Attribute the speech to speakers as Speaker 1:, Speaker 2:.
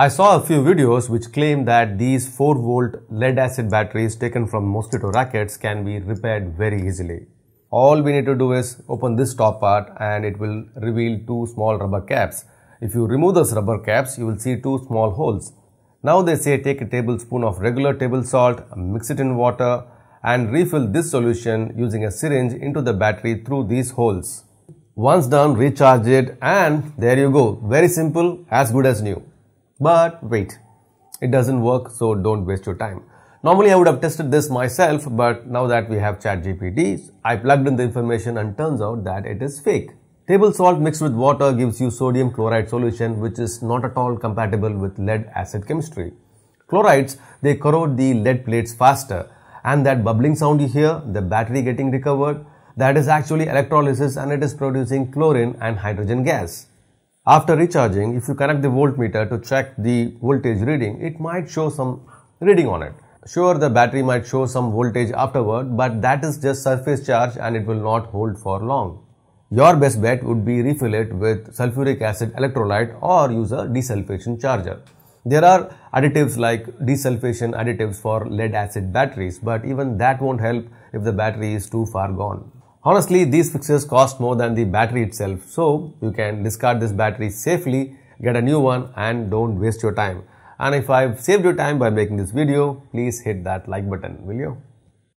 Speaker 1: I saw a few videos which claim that these 4 volt lead acid batteries taken from mosquito rackets can be repaired very easily. All we need to do is open this top part and it will reveal two small rubber caps. If you remove those rubber caps, you will see two small holes. Now they say take a tablespoon of regular table salt, mix it in water and refill this solution using a syringe into the battery through these holes. Once done, recharge it and there you go. Very simple, as good as new. But wait, it doesn't work so don't waste your time. Normally I would have tested this myself but now that we have ChatGPT, I plugged in the information and turns out that it is fake. Table salt mixed with water gives you sodium chloride solution which is not at all compatible with lead acid chemistry. Chlorides, they corrode the lead plates faster and that bubbling sound you hear, the battery getting recovered, that is actually electrolysis and it is producing chlorine and hydrogen gas. After recharging, if you connect the voltmeter to check the voltage reading, it might show some reading on it. Sure, the battery might show some voltage afterward, but that is just surface charge and it will not hold for long. Your best bet would be refill it with sulfuric acid electrolyte or use a desulfation charger. There are additives like desulfation additives for lead acid batteries, but even that won't help if the battery is too far gone. Honestly, these fixes cost more than the battery itself, so you can discard this battery safely, get a new one and don't waste your time. And if I've saved your time by making this video, please hit that like button, will you?